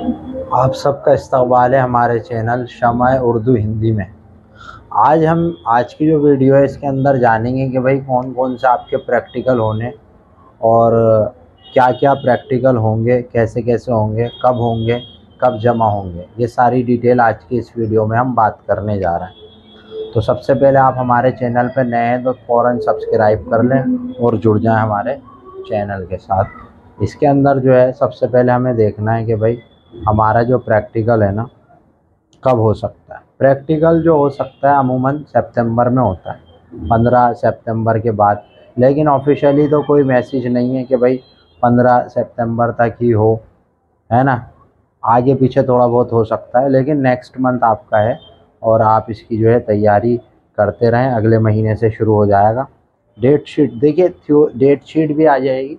आप सबका इस्तकबाल है हमारे चैनल शमाय उर्दू हिंदी में। आज हम, आज की जो वीडियो है, इसके अंदर जानेंगे कि भाई कौन कौन से आपके प्रैक्टिकल होने और क्या क्या प्रैक्टिकल होंगे कैसे कैसे होंगे, कब होंगे, कब जमा होंगे। ये सारी डिटेल आज की इस वीडियो में हम बात करने जा रहे हैं। तो सबसे पहले आप हमारे चैनल पर नए हैं तो फ़ौर सब्सक्राइब कर लें और जुड़ जाएँ हमारे चैनल के साथ। इसके अंदर जो है, सबसे पहले हमें देखना है कि भाई हमारा जो प्रैक्टिकल है ना, कब हो सकता है? प्रैक्टिकल जो हो सकता है अमूमन सितंबर में होता है। पंद्रह सितंबर के बाद। लेकिन ऑफिशियली तो कोई मैसेज नहीं है कि भाई पंद्रह सितंबर तक ही हो, है ना? आगे पीछे थोड़ा बहुत हो सकता है, लेकिन नेक्स्ट मंथ आपका है और आप इसकी जो है तैयारी करते रहें। अगले महीने से शुरू हो जाएगा। डेट शीट देखिए डेट शीट भी आ जाएगी।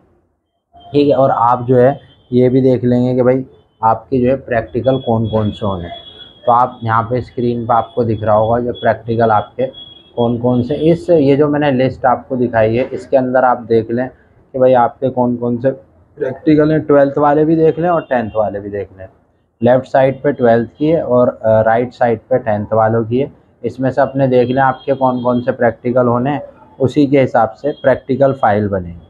ठीक है, और आप जो है ये भी देख लेंगे कि भाई आपके जो है प्रैक्टिकल कौन कौन से होने तो आप यहाँ पे स्क्रीन पे आपको दिख रहा होगा जो प्रैक्टिकल आपके कौन कौन से इस ये जो मैंने लिस्ट आपको दिखाई है, इसके अंदर आप देख लें कि भाई आपके कौन कौन से प्रैक्टिकल हैं। ट्वेल्थ वाले भी देख लें और टेंथ वाले भी देख लें। लेफ़्ट साइड पे ट्वेल्थ की है और राइट साइड पे टेंथ वालों की है। इसमें से अपने देख लें आपके कौन कौन से प्रैक्टिकल होने उसी के हिसाब से प्रैक्टिकल फ़ाइल बनेंगे।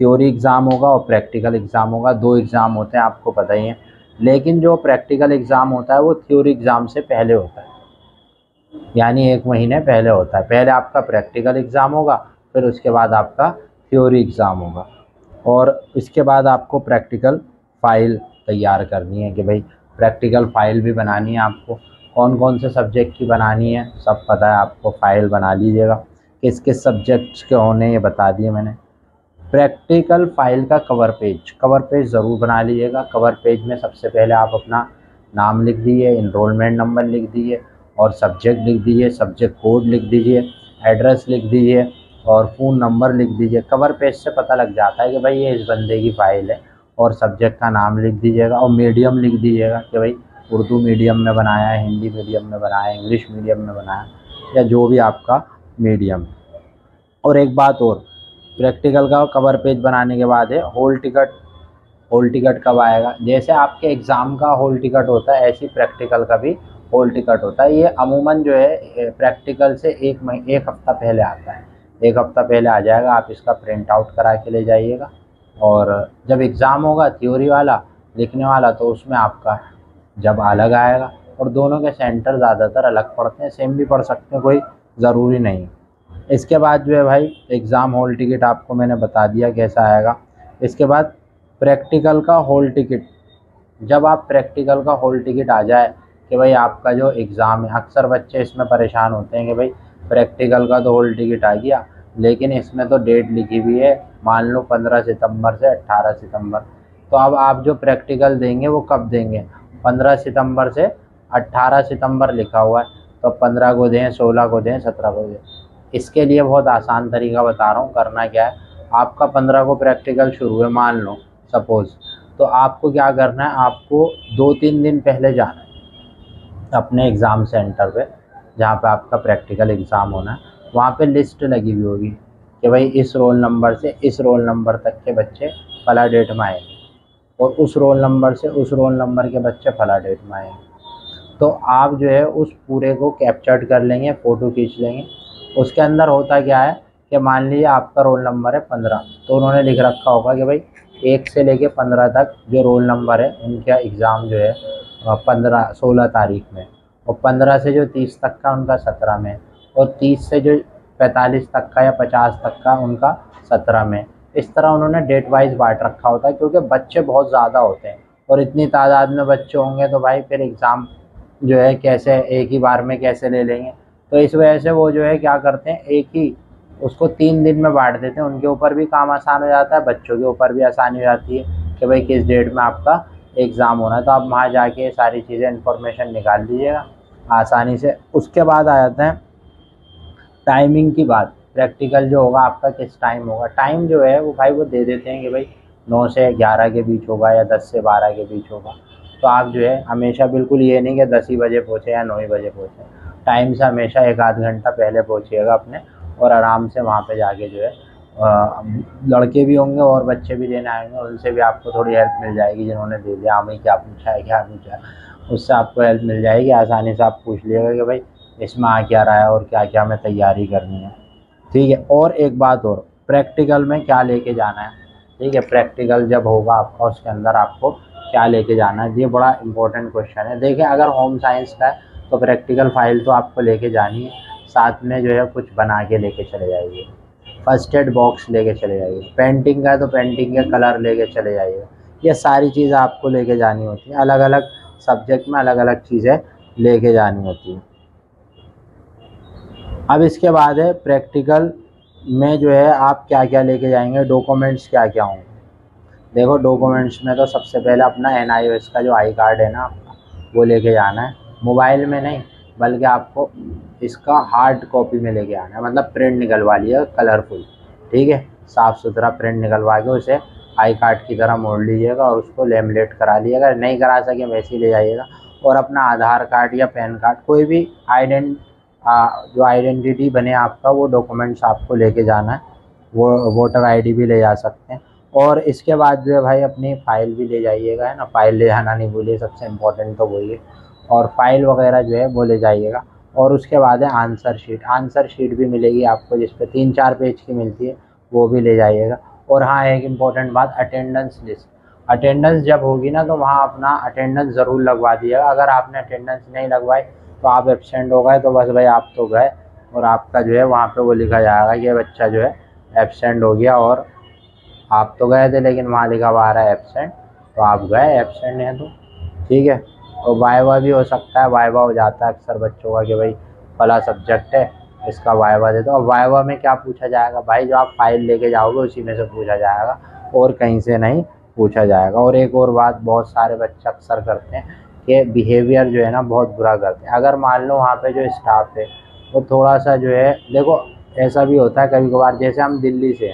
थ्योरी एग्ज़ाम होगा और प्रैक्टिकल एग्ज़ाम होगा। दो एग्ज़ाम होते हैं, आपको पता ही है। लेकिन जो प्रैक्टिकल एग्ज़ाम होता है, वो थ्योरी एग्ज़ाम से पहले होता है। यानी एक महीने पहले होता है। पहले आपका प्रैक्टिकल एग्ज़ाम होगा, फिर उसके बाद आपका थ्योरी एग्ज़ाम होगा। और इसके बाद आपको प्रैक्टिकल फ़ाइल तैयार करनी है कि भाई प्रैक्टिकल फ़ाइल भी बनानी है आपको। कौन कौन से सब्जेक्ट की बनानी है, सब पता है आपको। फ़ाइल बना लीजिएगा। किस किस सब्जेक्ट्स के होने ये बता दिए मैंने। प्रैक्टिकल फ़ाइल का कवर पेज कवर पेज ज़रूर बना लीजिएगा। कवर पेज में सबसे पहले आप अपना नाम लिख दीजिए इनरोलमेंट नंबर लिख दीजिए और सब्जेक्ट लिख दीजिए सब्जेक्ट कोड लिख दीजिए एड्रेस लिख दीजिए और फ़ोन नंबर लिख दीजिए। कवर पेज से पता लग जाता है कि भाई ये इस बंदे की फ़ाइल है और सब्जेक्ट का नाम लिख दीजिएगा और मीडियम लिख दीजिएगा कि भाई उर्दू मीडियम में बनाया हिंदी मीडियम में बनाया इंग्लिश मीडियम में बनाया या जो भी आपका मीडियम और एक बात और प्रैक्टिकल का कवर पेज बनाने के बाद है होल टिकट होल टिकट कब आएगा? जैसे आपके एग्ज़ाम का होल टिकट होता है, ऐसी प्रैक्टिकल का भी होल टिकट होता है। ये अमूमन जो है प्रैक्टिकल से एक मही, एक हफ़्ता पहले आता है। एक हफ़्ता पहले आ जाएगा, आप इसका प्रिंट आउट करा के ले जाइएगा। और जब एग्ज़ाम होगा थ्योरी वाला, लिखने वाला तो उसमें आपका जब अलग आएगा। और दोनों के सेंटर ज़्यादातर अलग पड़ते हैं सेम भी पढ़ सकते हैं, कोई ज़रूरी नहीं इसके बाद जो है भाई एग्ज़ाम हॉल टिकट आपको मैंने बता दिया कैसा आएगा। इसके बाद प्रैक्टिकल का हॉल टिकट जब आप प्रैक्टिकल का हॉल टिकट आ जाए कि भाई आपका जो एग्ज़ाम है, अक्सर बच्चे इसमें परेशान होते हैं कि भाई प्रैक्टिकल का तो हॉल टिकट आ गया, लेकिन इसमें तो डेट लिखी हुई है, मान लो पंद्रह सितंबर से अट्ठारह सितंबर। तो अब आप जो प्रैक्टिकल देंगे, वो कब देंगे? पंद्रह सितंबर से अट्ठारह सितंबर लिखा हुआ है तो पंद्रह को दें, सोलह को दें, सत्रह को दें। इसके लिए बहुत आसान तरीका बता रहा हूँ, करना क्या है? आपका पंद्रह को प्रैक्टिकल शुरू है, मान लो सपोज़ तो आपको क्या करना है? आपको दो तीन दिन पहले जाना है, अपने एग्ज़ाम सेंटर पे, जहाँ पे आपका प्रैक्टिकल एग्ज़ाम होना है। वहाँ पे लिस्ट लगी हुई होगी कि भाई इस रोल नंबर से इस रोल नंबर तक के बच्चे फला डेट में आएँगे और उस रोल नंबर से उस रोल नंबर के बच्चे फला डेट में आएँगे। तो आप जो है उस पूरे को कैप्चर्ड कर लेंगे फ़ोटो खींच लेंगे उसके अंदर होता क्या है कि मान लीजिए आपका रोल नंबर है पंद्रह तो उन्होंने लिख रखा होगा कि भाई एक से लेके पंद्रह तक जो रोल नंबर है, उनका एग्ज़ाम जो है पंद्रह, सोलह तारीख में, और पंद्रह से जो तीस तक का उनका सत्रह में, और तीस से जो पैंतालीस तक का या पचास तक का उनका सत्रह में। इस तरह उन्होंने डेट वाइज बांट रखा होता है, क्योंकि बच्चे बहुत ज़्यादा होते हैं, और इतनी तादाद में बच्चे होंगे तो भाई फिर एग्ज़ाम जो है, कैसे एक ही बार में कैसे ले लेंगे? तो इस वजह से वो जो है क्या करते हैं, एक ही उसको तीन दिन में बांट देते हैं। उनके ऊपर भी काम आसान हो जाता है, बच्चों के ऊपर भी आसानी हो जाती है कि भाई किस डेट में आपका एग्ज़ाम होना है। तो आप वहाँ जाके सारी चीज़ें इन्फॉर्मेशन निकाल लीजिएगा आसानी से। उसके बाद आ जाते हैं टाइमिंग की बात। प्रैक्टिकल जो होगा आपका, किस टाइम होगा। टाइम जो है वो भाई वो दे देते हैं कि भाई नौ से ग्यारह के बीच होगा या दस से बारह के बीच होगा। तो आप जो है हमेशा बिल्कुल ये नहीं कि दस ही बजे पहुँचे या नौ ही बजे पहुँचे। टाइम से हमेशा एक आध घंटा पहले पहुँचिएगा अपने और आराम से वहाँ पे जाके जो है लड़के भी होंगे और बच्चे भी देने आएँगे उनसे भी आपको थोड़ी हेल्प मिल जाएगी जिन्होंने दे दिया। हमें क्या पूछा है, क्या पूछा उससे आपको हेल्प मिल जाएगी। आसानी से आप पूछ लिएगा कि भाई, इसमें आ क्या रहा है और क्या क्या हमें तैयारी करनी है। ठीक है, और एक बात और प्रैक्टिकल में क्या लेके जाना है? ठीक है प्रैक्टिकल जब होगा आपका, उसके अंदर आपको क्या लेके जाना है? ये बड़ा इंपॉर्टेंट क्वेश्चन है। देखिए अगर होम साइंस का है तो प्रैक्टिकल फ़ाइल तो आपको लेके जानी है। साथ में जो है कुछ बना के लेके चले जाइए। फ़र्स्ट एड बॉक्स लेके चले जाइए। पेंटिंग का तो पेंटिंग के कलर लेके चले जाइए। ये सारी चीज़ें आपको लेके जानी होती हैं। अलग अलग सब्जेक्ट में अलग अलग चीज़ें लेके जानी होती हैं। अब इसके बाद है प्रैक्टिकल में जो है आप क्या क्या लेके जाएँगे? डॉक्यूमेंट्स क्या क्या होंगे? देखो डॉक्यूमेंट्स में तो सबसे पहले अपना NIOS का जो आई कार्ड है ना आपका, वो लेके जाना है। मोबाइल में नहीं, बल्कि आपको इसका हार्ड कॉपी में लेके आना है। मतलब प्रिंट निकलवा लिएगा कलरफुल ठीक है? साफ़ सुथरा प्रिंट निकलवा के उसे आई कार्ड की तरह मोड़ लीजिएगा और उसको लेमलेट करा लीजिएगा। नहीं करा सके, वैसे ही ले जाइएगा। और अपना आधार कार्ड या पैन कार्ड, कोई भी आइडेंट जो आइडेंटिटी बने आपका, वो डॉक्यूमेंट्स आपको लेके जाना है। वो वोटर आईडी भी ले जा सकते हैं। और इसके बाद जो है भाई, अपनी फ़ाइल भी ले जाइएगा, है ना? फ़ाइल ले जाना नहीं भूलिए, सबसे इम्पोर्टेंट तो वही है। और फ़ाइल वगैरह जो है वो ले जाइएगा। और उसके बाद है आंसर शीट आंसर शीट भी मिलेगी आपको, जिस पर तीन चार पेज की मिलती है, वो भी ले जाइएगा। और हाँ एक इंपॉर्टेंट बात अटेंडेंस लिस्ट अटेंडेंस जब होगी ना तो वहाँ अपना अटेंडेंस ज़रूर लगवा दिएगा अगर आपने अटेंडेंस नहीं लगवाई तो आप एबसेंट हो गए तो बस भाई आप तो गए, और आपका जो है वहाँ पे वो लिखा जाएगा कि बच्चा जो है एबसेंट हो गया, और आप तो गए थे, लेकिन वहाँ लिखा हुआ आ रहा है एबसेंट तो आप गए एबसेंट हैं तो। ठीक है? और वाइवा भी हो सकता है, वाइवा हो जाता है अक्सर बच्चों का कि भाई फला सब्जेक्ट है, इसका वाइवा दे दो। और वाइवा में क्या पूछा जाएगा? भाई जो आप फ़ाइल लेके जाओगे, उसी में से पूछा जाएगा और कहीं से नहीं पूछा जाएगा। और एक और बात, बहुत सारे बच्चे अक्सर करते हैं कि बिहेवियर जो है ना, बहुत बुरा करते हैं। अगर मान लो वहाँ पे जो स्टाफ है, वो थोड़ा सा जो है, देखो, ऐसा भी होता है कभी कभार जैसे हम दिल्ली से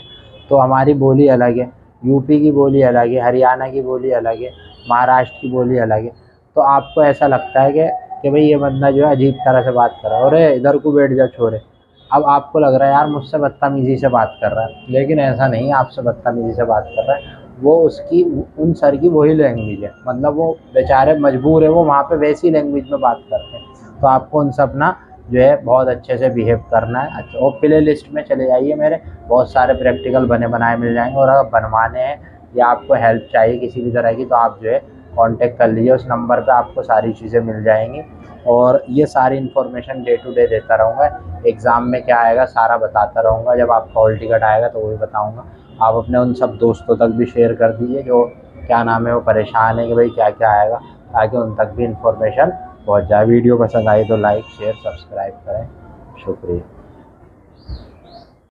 तो हमारी बोली अलग है, यूपी की बोली अलग है, हरियाणा की बोली अलग है, महाराष्ट्र की बोली अलग है। तो आपको ऐसा लगता है कि कि भाई ये बंदा जो है अजीब तरह से बात कर रहा है। और इधर को बैठ जा छोरे। अब आपको लग रहा है, यार, मुझसे बदतमीज़ी से बात कर रहा है। लेकिन ऐसा नहीं आपसे बदतमीज़ी से बात कर रहा है। वो उसकी, उन सर की वही लैंग्वेज है। मतलब वो बेचारे मजबूर है, वो वहाँ पे वैसी लैंग्वेज में बात करते हैं। तो आपको उनसे अपना जो है बहुत अच्छे से बिहेव करना है। अच्छा और प्ले लिस्ट में चले जाइए मेरे। बहुत सारे प्रैक्टिकल बने बनाए मिल जाएँगे। और अगर बनवाने हैं या आपको हेल्प चाहिए किसी भी तरह की तो आप जो है कांटेक्ट कर लीजिए, उस नंबर पे आपको सारी चीज़ें मिल जाएँगी। और ये सारी इन्फॉर्मेशन डे टू डे देता रहूँगा। एग्ज़ाम में क्या आएगा, सारा बताता रहूँगा। जब आपका हॉल टिकट आएगा तो वही बताऊँगा। आप अपने उन सब दोस्तों तक भी शेयर कर दीजिए जो क्या नाम है, वो परेशान है कि भाई क्या क्या आएगा, ताकि उन तक भी इन्फॉर्मेशन पहुँच जाए। वीडियो पसंद आई तो लाइक शेयर सब्सक्राइब करें। शुक्रिया।